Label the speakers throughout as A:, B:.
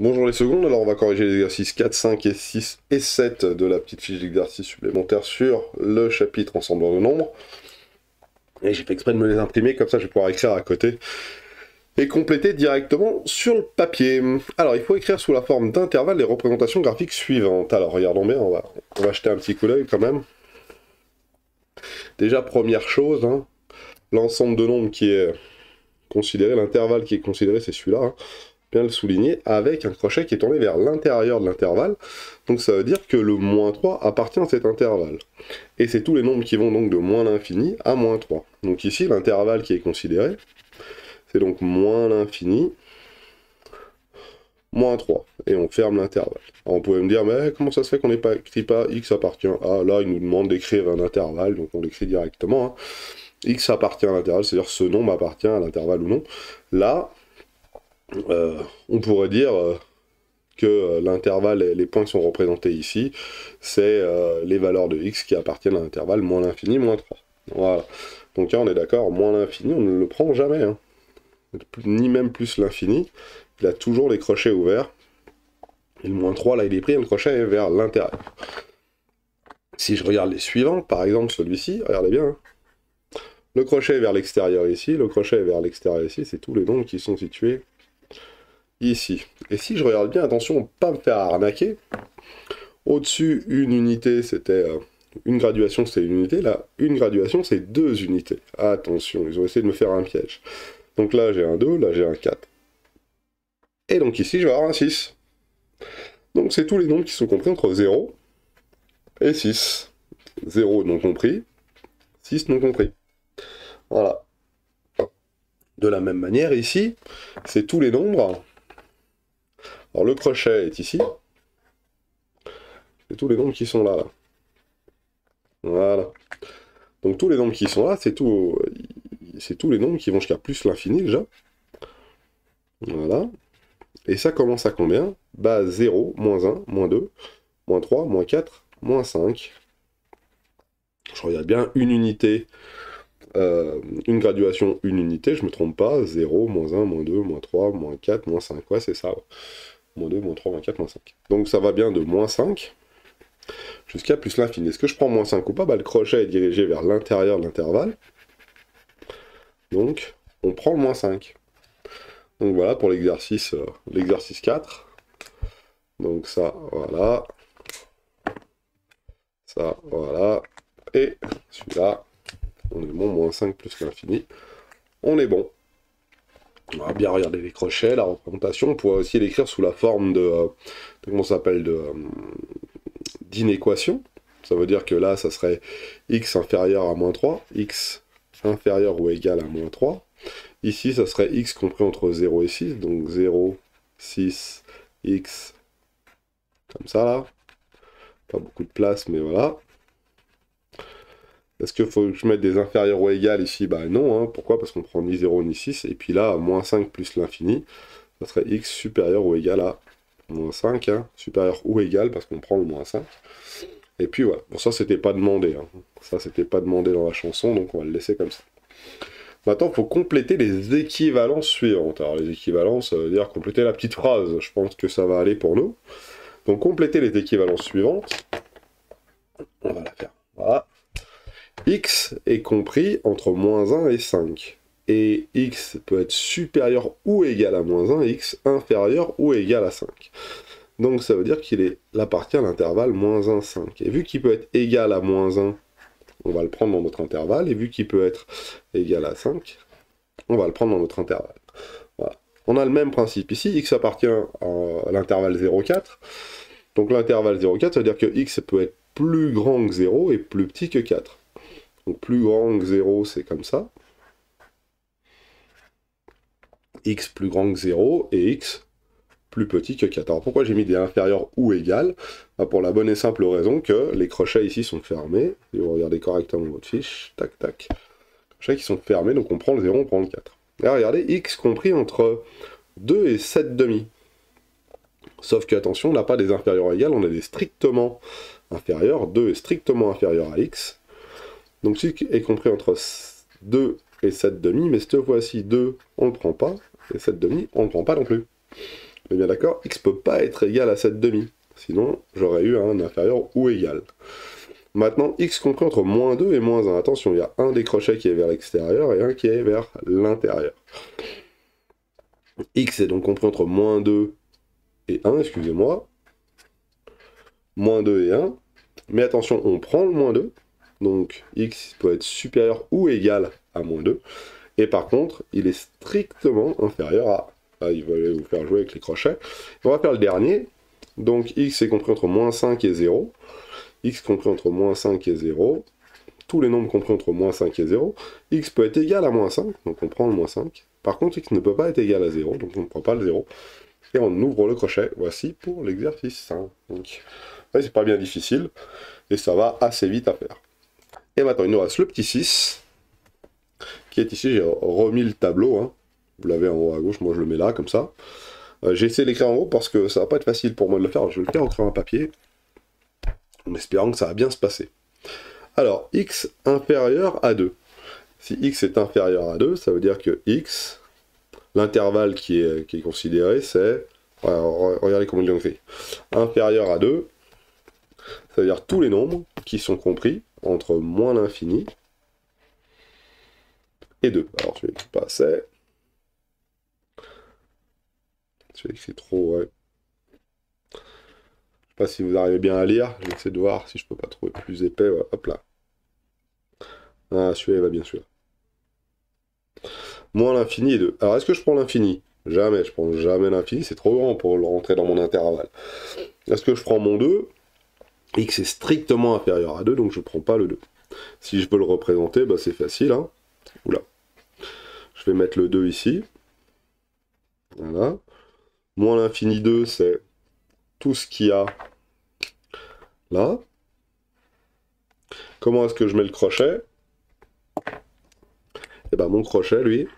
A: Bonjour les secondes, alors on va corriger les exercices 4, 5 et 6 et 7 de la petite fiche d'exercice supplémentaire sur le chapitre ensemble de nombres. Et j'ai fait exprès de me les imprimer, comme ça je vais pouvoir écrire à côté et compléter directement sur le papier. Alors il faut écrire sous la forme d'intervalle les représentations graphiques suivantes. Alors regardons bien, on va, on jeter un petit coup d'œil quand même. Déjà première chose, hein, l'ensemble de nombres qui est considéré, l'intervalle qui est considéré c'est celui-là. Hein le souligner, avec un crochet qui est tourné vers l'intérieur de l'intervalle. Donc ça veut dire que le moins 3 appartient à cet intervalle. Et c'est tous les nombres qui vont donc de moins l'infini à moins 3. Donc ici, l'intervalle qui est considéré, c'est donc moins l'infini, moins 3. Et on ferme l'intervalle. On pourrait me dire, mais comment ça se fait qu'on n'ait pas x appartient à... Là, il nous demande d'écrire un intervalle, donc on l'écrit directement. Hein. x appartient à l'intervalle, c'est-à-dire ce nombre appartient à l'intervalle ou non. Là, euh, on pourrait dire euh, que euh, l'intervalle, les points qui sont représentés ici, c'est les valeurs de x qui appartiennent à l'intervalle moins l'infini, moins 3. Voilà. Donc là, on est d'accord, moins l'infini, on ne le prend jamais. Hein. Ni même plus l'infini. Il a toujours les crochets ouverts. Et le moins 3, là, il est pris, le crochet est vers l'intérieur. Si je regarde les suivants, par exemple celui-ci, regardez bien. Hein. Le crochet est vers l'extérieur ici, le crochet est vers l'extérieur ici, c'est tous les nombres qui sont situés ici. Et si je regarde bien, attention, pas me faire arnaquer, au-dessus, une unité, c'était... Euh, une graduation, c'est une unité. Là, une graduation, c'est deux unités. Attention, ils ont essayé de me faire un piège. Donc là, j'ai un 2, là, j'ai un 4. Et donc ici, je vais avoir un 6. Donc c'est tous les nombres qui sont compris entre 0 et 6. 0 non compris, 6 non compris. Voilà. De la même manière, ici, c'est tous les nombres alors le crochet est ici. C'est tous les nombres qui sont là, là. Voilà. Donc tous les nombres qui sont là, c'est tout, c'est tous les nombres qui vont jusqu'à plus l'infini déjà. Voilà. Et ça commence à combien? Bah 0, moins 1, moins 2, moins 3, moins 4, moins 5. Je regarde bien une unité, euh, une graduation, une unité, je me trompe pas, 0, moins 1, moins 2, moins 3, moins 4, moins 5, ouais c'est ça. Moins 2, moins 3, moins 4, moins 5. Donc ça va bien de moins 5 jusqu'à plus l'infini. Est-ce que je prends moins 5 ou pas? Bah, Le crochet est dirigé vers l'intérieur de l'intervalle. Donc on prend le moins 5. Donc voilà pour l'exercice euh, l'exercice 4. Donc ça, voilà. Ça, voilà. Et celui-là, on est bon, moins 5 plus l'infini. On est bon. On va bien regarder les crochets, la représentation. On pourrait aussi l'écrire sous la forme de, euh, comment s'appelle, de euh, d'inéquation. Ça veut dire que là, ça serait x inférieur à moins 3, x inférieur ou égal à moins 3. Ici, ça serait x compris entre 0 et 6, donc 0, 6, x, comme ça là. Pas beaucoup de place, mais voilà. Est-ce qu'il faut que je mette des inférieurs ou égales ici Bah non, hein. pourquoi? Parce qu'on prend ni 0 ni 6, et puis là, moins 5 plus l'infini, ça serait x supérieur ou égal à moins 5, hein. supérieur ou égal, parce qu'on prend le moins 5. Et puis voilà, bon ça c'était pas demandé, hein. ça c'était pas demandé dans la chanson, donc on va le laisser comme ça. Maintenant, il faut compléter les équivalences suivantes. Alors les équivalences, ça veut dire compléter la petite phrase, je pense que ça va aller pour nous. Donc compléter les équivalences suivantes, on va la faire. Voilà x est compris entre moins 1 et 5. Et x peut être supérieur ou égal à moins 1, x inférieur ou égal à 5. Donc ça veut dire qu'il appartient à l'intervalle moins 1, 5. Et vu qu'il peut être égal à moins 1, on va le prendre dans notre intervalle. Et vu qu'il peut être égal à 5, on va le prendre dans notre intervalle. On a le même principe ici. x appartient à l'intervalle 0,4. Donc l'intervalle 0,4, ça veut dire que x peut être plus grand que 0 et plus petit que 4. Donc plus grand que 0, c'est comme ça. x plus grand que 0 et x plus petit que 4. Alors pourquoi j'ai mis des inférieurs ou égal bah, Pour la bonne et simple raison que les crochets ici sont fermés. Si vous regardez correctement votre fiche, tac tac. Les crochets qui sont fermés, donc on prend le 0, on prend le 4. Et regardez, x compris entre 2 et 7 demi. Sauf que, attention, on n'a pas des inférieurs égales, on a des strictement inférieurs. 2 est strictement inférieur à x. Donc ce est compris entre 2 et 7 demi, mais cette fois-ci 2, on ne le prend pas, et 7 demi, on ne le prend pas non plus. Est bien d'accord X peut pas être égal à 7 demi. Sinon, j'aurais eu un inférieur ou égal. Maintenant, x compris entre moins 2 et moins 1. Attention, il y a un des crochets qui est vers l'extérieur et un qui est vers l'intérieur. x est donc compris entre moins 2 et 1, excusez-moi. Moins 2 et 1. Mais attention, on prend le moins 2. Donc x peut être supérieur ou égal à moins 2. Et par contre, il est strictement inférieur à... Là, il va vous faire jouer avec les crochets. On va faire le dernier. Donc x est compris entre moins 5 et 0. x compris entre moins 5 et 0. Tous les nombres compris entre moins 5 et 0. x peut être égal à moins 5, donc on prend le moins 5. Par contre, x ne peut pas être égal à 0, donc on ne prend pas le 0. Et on ouvre le crochet. Voici pour l'exercice Donc, c'est pas bien difficile. Et ça va assez vite à faire. Et maintenant, il nous reste le petit 6, qui est ici, j'ai remis le tableau. Hein. Vous l'avez en haut à gauche, moi je le mets là, comme ça. Euh, j'ai essayé d'écrire en haut parce que ça va pas être facile pour moi de le faire. Je vais le faire en créant un papier, en espérant que ça va bien se passer. Alors, x inférieur à 2. Si x est inférieur à 2, ça veut dire que x, l'intervalle qui est, qui est considéré, c'est... regardez comment il est fait. Inférieur à 2, ça veut dire tous les nombres qui sont compris entre moins l'infini et 2. Alors, je vais pas assez. c'est trop, ouais. Je sais pas si vous arrivez bien à lire, je vais essayer de voir si je peux pas trouver plus épais, hop là. Ah, celui-là, va bien sûr. Moins l'infini et 2. Alors, est-ce que je prends l'infini? Jamais, je prends jamais l'infini, c'est trop grand pour le rentrer dans mon intervalle. Est-ce que je prends mon 2 X est strictement inférieur à 2, donc je ne prends pas le 2. Si je veux le représenter, bah, c'est facile. Hein Oula. Je vais mettre le 2 ici. Voilà. Moins l'infini 2, c'est tout ce qu'il y a là. Comment est-ce que je mets le crochet? Eh bien, mon crochet, lui...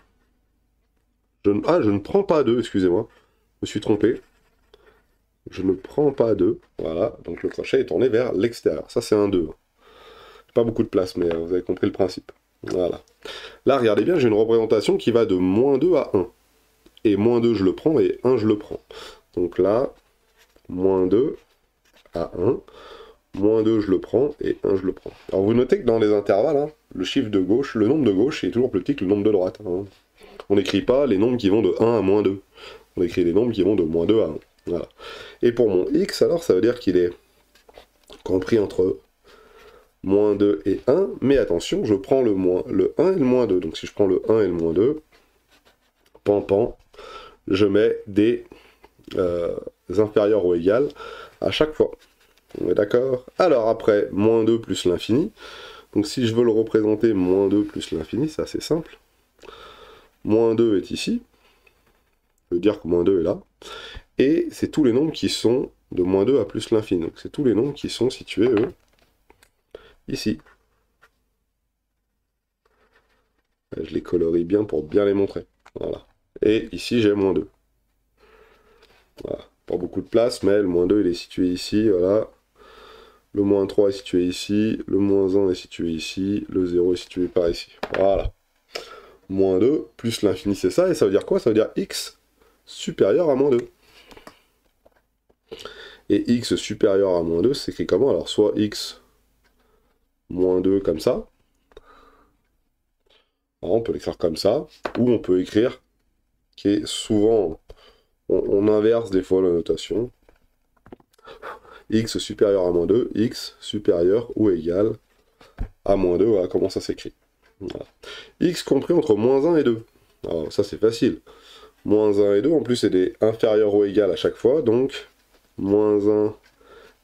A: Ah, je ne prends pas 2, excusez-moi. Je me suis trompé. Je ne prends pas 2. Voilà, donc le crochet est tourné vers l'extérieur. Ça, c'est un 2. Pas beaucoup de place, mais vous avez compris le principe. Voilà. Là, regardez bien, j'ai une représentation qui va de moins 2 à 1 et moins 2 je le prends, et 1 je le prends. Donc là, moins 2 à 1, moins 2 je le prends, et 1 je le prends. Alors vous notez que dans les intervalles, hein, le chiffre de gauche, le nombre de gauche est toujours plus petit que le nombre de droite. Hein. On n'écrit pas les nombres qui vont de 1 à moins 2. On écrit les nombres qui vont de moins 2 à 1. Voilà. Et pour mon x, alors, ça veut dire qu'il est compris entre moins 2 et 1, mais attention, je prends le, moins, le 1 et le moins 2. Donc si je prends le 1 et le moins 2, pan, pan, je mets des euh, inférieurs ou égales à chaque fois. On est d'accord? Alors après, moins 2 plus l'infini. Donc si je veux le représenter, moins 2 plus l'infini, c'est assez simple. Moins 2 est ici. Je veux dire que moins 2 est là. Et c'est tous les nombres qui sont de moins 2 à plus l'infini. Donc c'est tous les nombres qui sont situés, eux, ici. Je les colorie bien pour bien les montrer. Voilà. Et ici, j'ai moins 2. Voilà. Pas beaucoup de place, mais le moins 2, il est situé ici, voilà. Le moins 3 est situé ici, le moins 1 est situé ici, le 0 est situé par ici. Voilà. Moins 2 plus l'infini, c'est ça, et ça veut dire quoi? Ça veut dire x supérieur à moins 2. Et x supérieur à moins 2, c'est écrit comment? Alors, soit x moins 2 comme ça, on peut l'écrire comme ça, ou on peut écrire qui est souvent... On, inverse des fois la notation. x supérieur à moins 2, x supérieur ou égal à moins 2, voilà comment ça s'écrit. x compris entre moins 1 et 2. Alors ça c'est facile. Moins 1 et 2, en plus c'est des inférieurs ou égal à chaque fois, donc moins 1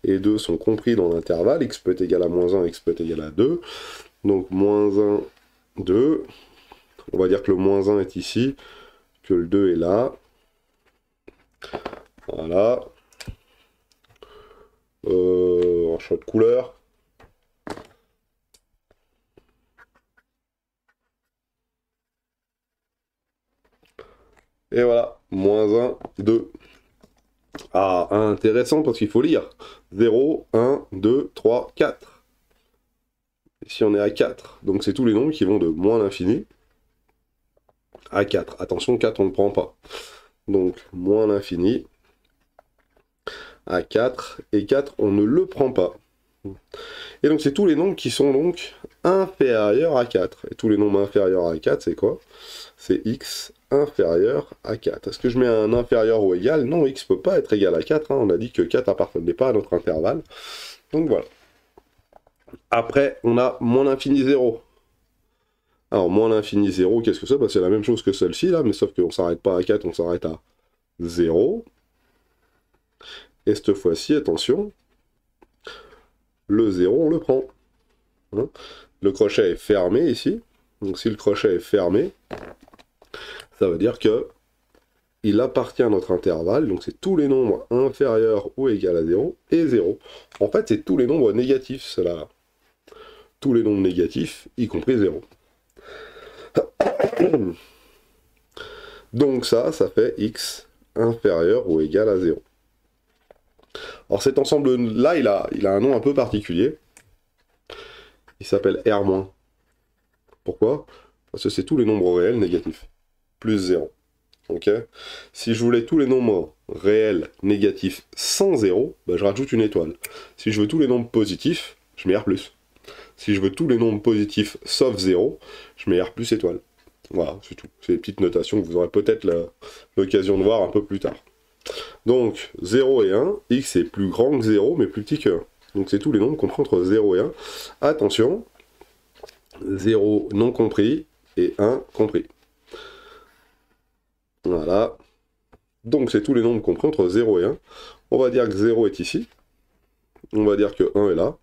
A: et 2 sont compris dans l'intervalle, x peut être égal à moins 1, x peut être égal à 2. Donc moins 1, 2. On va dire que le moins 1 est ici, que le 2 est là. Voilà. Euh, en choix de couleur. Et voilà, moins 1, 2. Ah, intéressant parce qu'il faut lire. 0, 1, 2, 3, 4. Ici on est à 4. Donc c'est tous les nombres qui vont de moins l'infini à 4. Attention, 4, on ne prend pas. Donc, moins l'infini. à 4, et 4, on ne le prend pas. Et donc, c'est tous les nombres qui sont donc inférieurs à 4. Et tous les nombres inférieurs à 4, c'est quoi? C'est x inférieur à 4. Est-ce que je mets un inférieur ou égal? Non, x peut pas être égal à 4. Hein. On a dit que 4 appartenait pas à notre intervalle. Donc voilà. Après, on a moins l'infini 0. Alors, moins l'infini 0, qu'est-ce que c'est? Bah, C'est la même chose que celle-ci, là, mais sauf qu'on ne s'arrête pas à 4, on s'arrête à 0. Et cette fois-ci, attention, le 0, on le prend. Hein? le crochet est fermé ici. Donc si le crochet est fermé, ça veut dire que il appartient à notre intervalle, donc c'est tous les nombres inférieurs ou égaux à 0 et 0. En fait, c'est tous les nombres négatifs, cela. Tous les nombres négatifs, y compris 0. Donc ça, ça fait x inférieur ou égal à 0. Alors cet ensemble-là, il a, il a un nom un peu particulier. Il s'appelle R-. Pourquoi? Parce que c'est tous les nombres réels négatifs. Plus 0. Ok Si je voulais tous les nombres réels négatifs sans 0, ben je rajoute une étoile. Si je veux tous les nombres positifs, je mets R+. Si je veux tous les nombres positifs sauf 0, je mets R plus étoile. Voilà, c'est tout. C'est des petites notations que vous aurez peut-être l'occasion de voir un peu plus tard. Donc, 0 et 1, x est plus grand que 0, mais plus petit que 1. Donc c'est tous les nombres compris entre 0 et 1. Attention, 0 non compris et 1 compris. Voilà. Donc c'est tous les nombres compris entre 0 et 1. On va dire que 0 est ici. On va dire que 1 est là.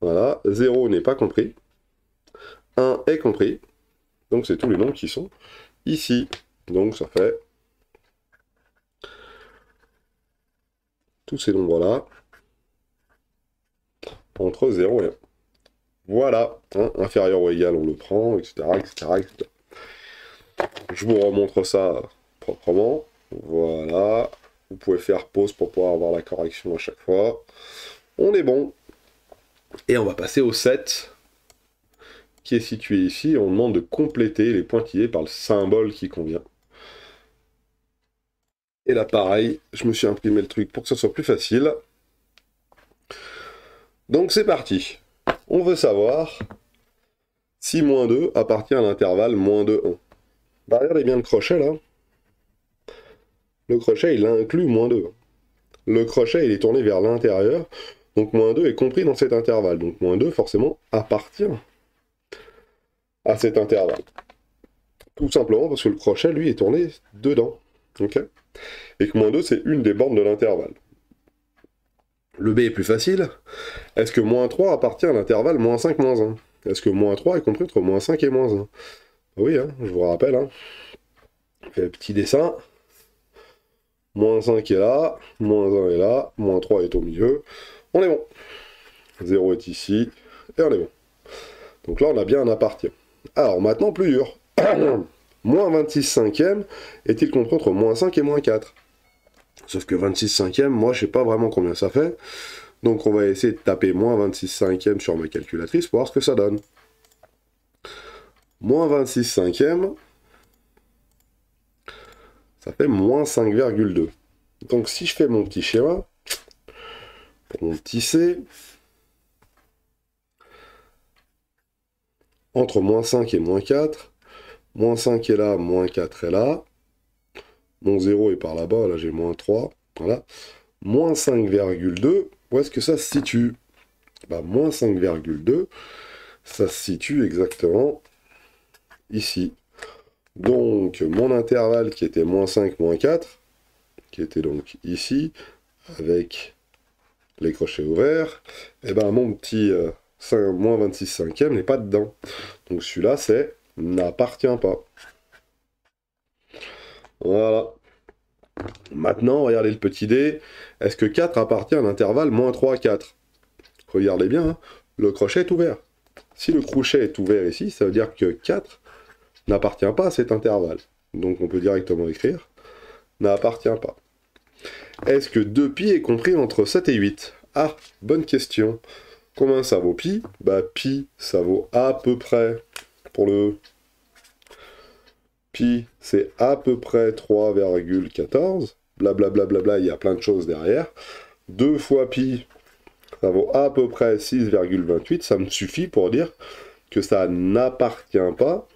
A: Voilà, 0 n'est pas compris. 1 est compris. Donc c'est tous les nombres qui sont ici. Donc ça fait tous ces nombres-là entre 0 et 1. Voilà, hein, inférieur ou égal, on le prend, etc.. Je vous remontre ça proprement. Voilà. Vous pouvez faire pause pour pouvoir avoir la correction à chaque fois. On est bon. Et on va passer au 7, qui est situé ici. On demande de compléter les pointillés par le symbole qui convient. Et là, pareil, je me suis imprimé le truc pour que ce soit plus facile. Donc c'est parti. On veut savoir si moins 2 appartient à l'intervalle moins 2, 1. Bah, regardez bien le crochet là. Le crochet, il inclut moins 2. Le crochet, il est tourné vers l'intérieur. Donc moins 2 est compris dans cet intervalle. Donc moins 2, forcément, appartient à cet intervalle. Tout simplement parce que le crochet, lui, est tourné dedans. Et que moins 2, c'est une des bornes de l'intervalle. Le B est plus facile. Est-ce que moins 3 appartient à l'intervalle moins 5, moins 1 Est-ce que moins 3 est compris entre moins 5 et moins 1 Oui, hein, je vous rappelle. Hein. Fait petit dessin. Moins 5 est là, moins 1 est là, moins 3 est au milieu. On est bon. 0 est ici, et on est bon. Donc là, on a bien un appartient. Alors, maintenant, plus dur. moins 26 cinquièmes est-il compris entre moins 5 et moins 4 Sauf que 26 cinquièmes, moi, je sais pas vraiment combien ça fait. Donc, on va essayer de taper moins 26 cinquièmes sur ma calculatrice pour voir ce que ça donne. Moins 26 cinquièmes, ça fait moins 5,2. Donc, si je fais mon petit schéma, mon petit c, entre moins 5 et moins 4, moins 5 est là, moins 4 est là, mon 0 est par là-bas, là, j'ai moins 3, voilà, moins 5,2, où est-ce que ça se situe? Bah, Moins 5,2, ça se situe exactement Donc, mon intervalle qui était moins 5, moins 4, qui était donc ici, avec les crochets ouverts, et eh ben mon petit euh, moins 26 cinquième n'est pas dedans. Donc celui-là, c'est n'appartient pas. Voilà. Maintenant, regardez le petit dé. Est-ce que 4 appartient à l'intervalle moins 3, 4 Regardez bien, hein. le crochet est ouvert. Si le crochet est ouvert ici, ça veut dire que 4 n'appartient pas à cet intervalle. Donc on peut directement écrire n'appartient pas. Est-ce que 2pi est compris entre 7 et 8 Ah, bonne question. Combien ça vaut pi? Bah pi, ça vaut à peu près, pour le pi, c'est à peu près 3,14. blablabla, bla, bla, il y a plein de choses derrière. 2 fois pi, ça vaut à peu près 6,28, ça me suffit pour dire que ça n'appartient pas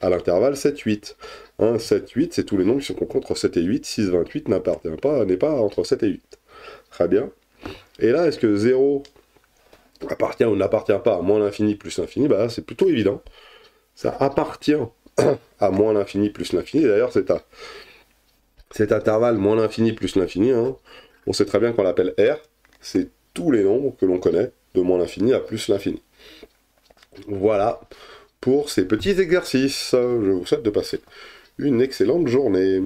A: à l'intervalle 7-8. 7-8, c'est tous les nombres qui sont entre 7 et 8. 6-28 n'appartient pas, n'est pas entre 7 et 8. Très bien. Et là, est-ce que 0 appartient ou n'appartient pas à moins l'infini plus l'infini? Bah c'est plutôt évident. Ça appartient à moins l'infini plus l'infini. D'ailleurs, c'est à cet intervalle moins l'infini plus l'infini, hein, on sait très bien qu'on l'appelle R, c'est tous les nombres que l'on connaît, de moins l'infini à plus l'infini. Voilà pour ces petits exercices. Je vous souhaite de passer une excellente journée.